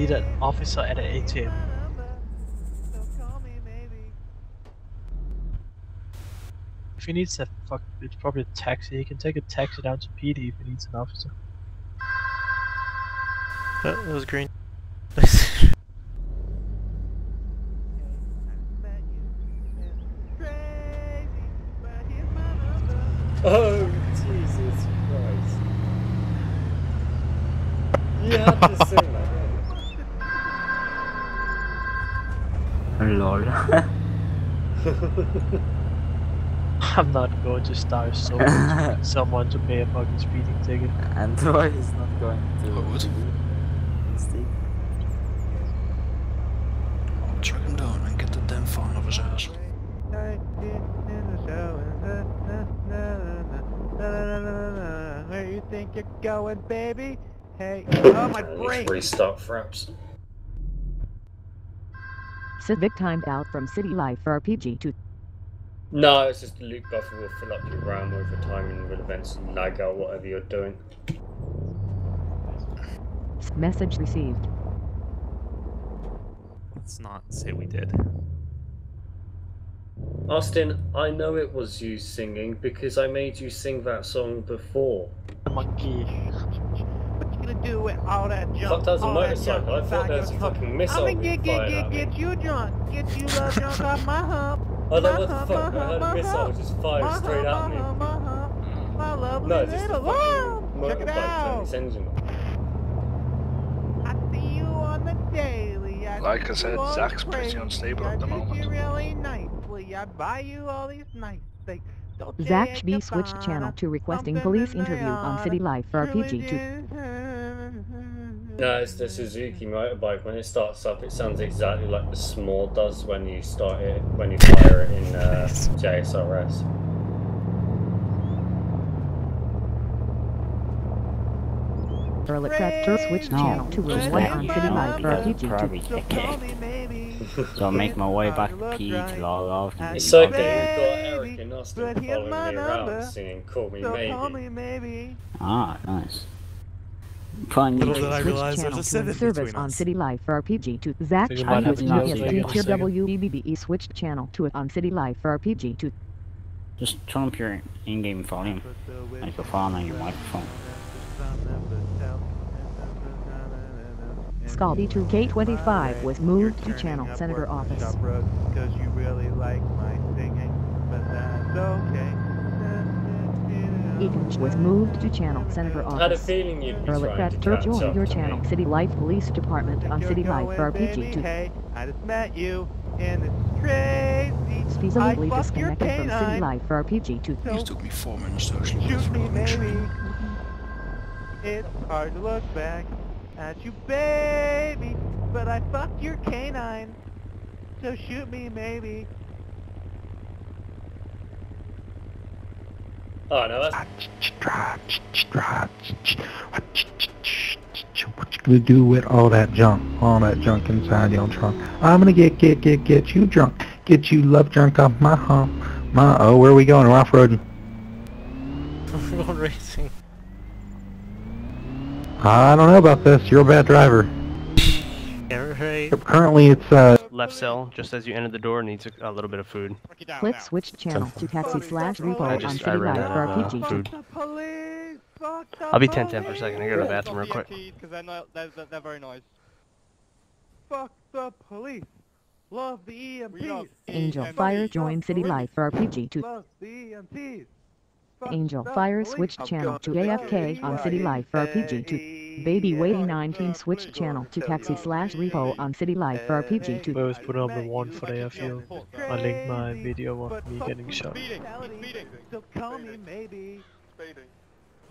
need an officer at an ATM. If he needs a fuck, it's probably a taxi. He can take a taxi down to PD if he needs an officer. Oh, that was green. Oh, Jesus Christ. You had to sing that, Oh, lol. I'm not going to starve so someone to pay a fucking speeding ticket. And Android is not going to. What? Mistake. I'll track him down and get the damn phone off his ass. Where you think you're going, baby? Hey, oh my I need brain! to restart Fraps. Civic timed out from City Life for RPG to No, it's just the loot buffer will fill up your RAM over time and will eventually lag out whatever you're doing. message received. Let's not say we did. Austin, I know it was you singing because I made you sing that song before. The monkey. What you gonna do with all that junk? thought that was a motorcycle. I thought inside there was a fucking missile I'ma get, get, get, get you drunk. Get you love drunk off my hump. I know what the hump, fuck, my I heard a missile my just hump, fire my straight at me. my hump, my hump. Mm. My lovely No, just little fucking. Check it out. its engine. I see you on the daily. I Like I said, Zach's pretty unstable I at the treat moment. you really nicely. I buy you all these nice things. Zach B and switched channel to requesting police interview on City yard. Life RPG to No, it's the Suzuki motorbike. When it starts up, it sounds exactly like the small does when you start it, when you fire it in uh, JSRS. Early Crafter switched channel to just one on me City know Life because RPG probably So okay. call me maybe. So I'll make my way back to P to log off and It's okay, log we've got Eric and Austin following me around singing So Maybe. call me maybe. Ah, nice. Fine, Little did I realize there's channel a to civic service on. City Life for RPG to Zach So you B might have to using use his like a tier second. WEBBE switched channel to it on City Life for RPG to just turn up your in-game volume, like your phone on your microphone. Scaldy to K25 was moved to channel Senator office. Because you really like my singing, but that's okay. Eganch was moved to channel Senator I had a office. feeling you'd be Early trying to Crafter joined your channel me. City Life Police Department on City you're Life RPG baby? to Hey, I just met you, and it's crazy. speedily I fuck your disconnected from City canine. Life RPG to So It took me four minutes to actually go Shoot me, the mission. maybe. It's hard to look back at you, baby, but I fucked your canine. So shoot me, maybe. Oh no, that's What you gonna do with all that junk, all that junk inside your trunk? I'm gonna get, get, get, get you drunk, get you love drunk off my hump. My, oh, where are we going? We're off-roading. We're going racing. I don't know about this. You're a bad driver. Yeah, right. Currently, it's uh. Left cell just as you enter the door needs a, a little bit of food. Clip switch channel to taxi slash repo on just- City I ran Life out of, uh, RPG to food. The police, fuck the I'll be 10-10 for a second. I go to the bathroom real quick. Because they're, not, they're, they're very nice. Fuck the police. Love the EMTs. Angel Fire join City Life for RPG to Love the EMTs. Angel Fire switch channel to AFK on City Life for RPG to Baby Waiting 19 switched channel to taxi slash repo on City Life for RPG to We always put up the one for the airfield. I linked my video of me getting shot. So call me maybe.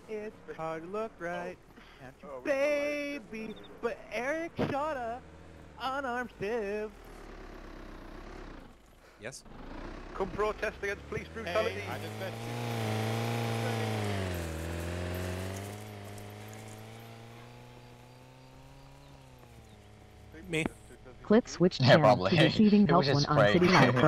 It's hard to look right. At you, baby. But Eric shot a unarmed civ. Yes. Come protest against police brutality. I Me. Clip switched Yeah, channel probably. to receiving It help was one just on spray. City Life